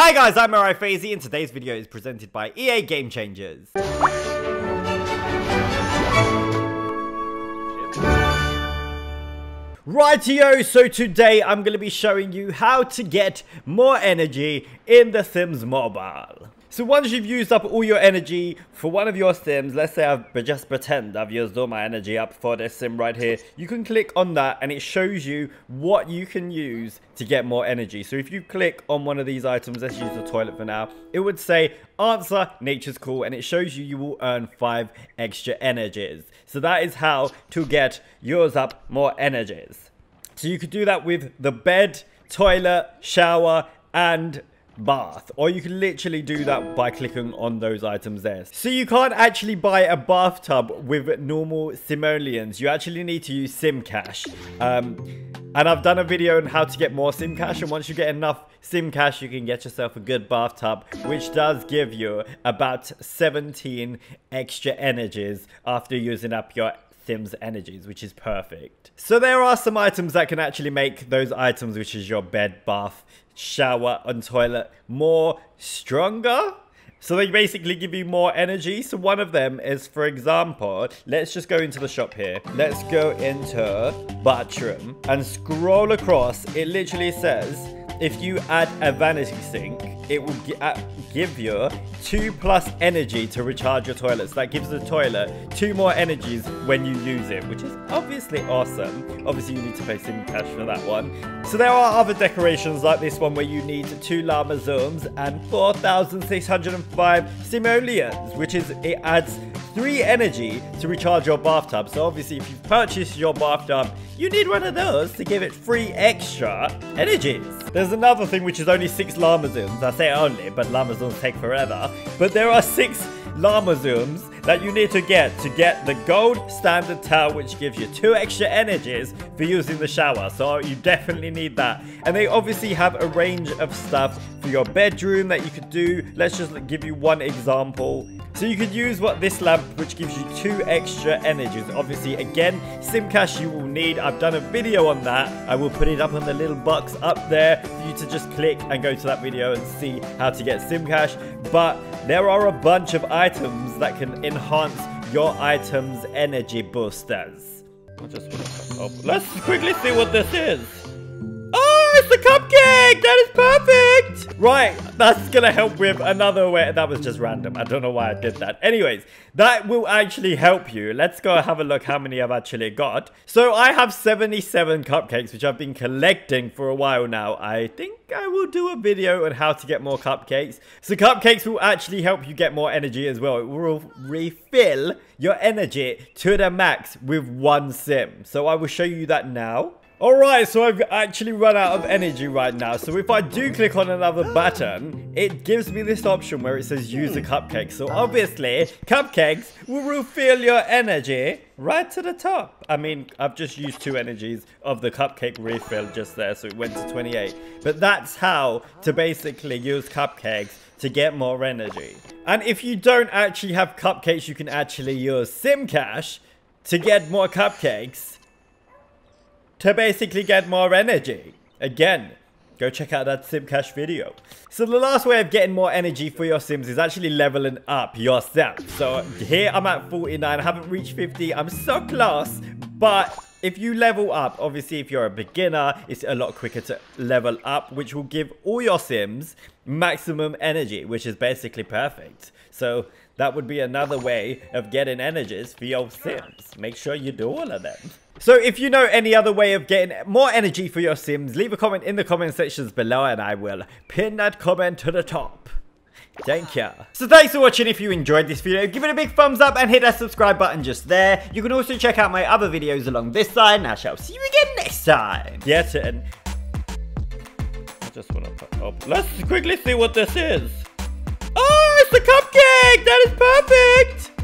Hi guys, I'm Eray Feyzi and today's video is presented by EA Game Changers. Rightio, so today I'm going to be showing you how to get more energy in The Sims Mobile. So once you've used up all your energy for one of your sims, let's say I've just pretend I've used all my energy up for this sim right here, you can click on that and it shows you what you can use to get more energy. So if you click on one of these items, let's use the toilet for now, it would say answer nature's call and it shows you you will earn five extra energies. So that is how to get yours up more energies. So you could do that with the bed, toilet, shower, and bath or you can literally do that by clicking on those items there. So you can't actually buy a bathtub with normal simoleons. You actually need to use sim cash um, and i've done a video on how to get more sim cash and once you get enough sim cash you can get yourself a good bathtub which does give you about 17 extra energies after using up your Sims energies, which is perfect. So there are some items that can actually make those items, which is your bed, bath, shower, and toilet, more stronger. So they basically give you more energy. So one of them is, for example, let's just go into the shop here. Let's go into bathroom and scroll across. It literally says if you add a vanity sink, it will uh, give you 2 plus energy to recharge your toilet. So that gives the toilet 2 more energies when you use it, which is obviously awesome. Obviously, you need to pay some cash for that one. So there are other decorations like this one where you need 2 llama zooms and 4,605 simoleons, which is, it adds 3 energy to recharge your bathtub. So obviously, if you've purchased your bathtub, you need one of those to give it 3 extra energies. There's another thing which is only 6 llama zooms. I say only, but llama zooms take forever. But there are 6 llama zooms that you need to get to get the gold standard towel which gives you two extra energies for using the shower so you definitely need that and they obviously have a range of stuff for your bedroom that you could do let's just give you one example so you could use what this lamp which gives you two extra energies. Obviously again Simcash you will need. I've done a video on that. I will put it up on the little box up there for you to just click and go to that video and see how to get Simcash. but there are a bunch of items that can enhance your item's energy boosters. Oh, let's quickly see what this is the cupcake! That is perfect! Right, that's gonna help with another way. That was just random. I don't know why I did that. Anyways, that will actually help you. Let's go have a look how many I've actually got. So I have 77 cupcakes, which I've been collecting for a while now. I think I will do a video on how to get more cupcakes. So cupcakes will actually help you get more energy as well. It will refill your energy to the max with one sim. So I will show you that now. Alright, so I've actually run out of energy right now. So if I do click on another button, it gives me this option where it says use a cupcake. So obviously, cupcakes will refill your energy right to the top. I mean, I've just used two energies of the cupcake refill just there, so it went to 28. But that's how to basically use cupcakes to get more energy. And if you don't actually have cupcakes, you can actually use SimCash to get more cupcakes to basically get more energy. Again, go check out that SimCash video. So the last way of getting more energy for your Sims is actually leveling up yourself. So here I'm at 49, I haven't reached 50, I'm so close, but if you level up, obviously if you're a beginner, it's a lot quicker to level up, which will give all your Sims maximum energy, which is basically perfect. So that would be another way of getting energies for your Sims. Make sure you do all of them. So if you know any other way of getting more energy for your Sims, leave a comment in the comment sections below and I will pin that comment to the top. Thank you. So thanks for watching. If you enjoyed this video, give it a big thumbs up and hit that subscribe button just there. You can also check out my other videos along this side and I shall see you again next time. Yes, and I just want to put up. Let's quickly see what this is. Oh, it's a cupcake! That is perfect!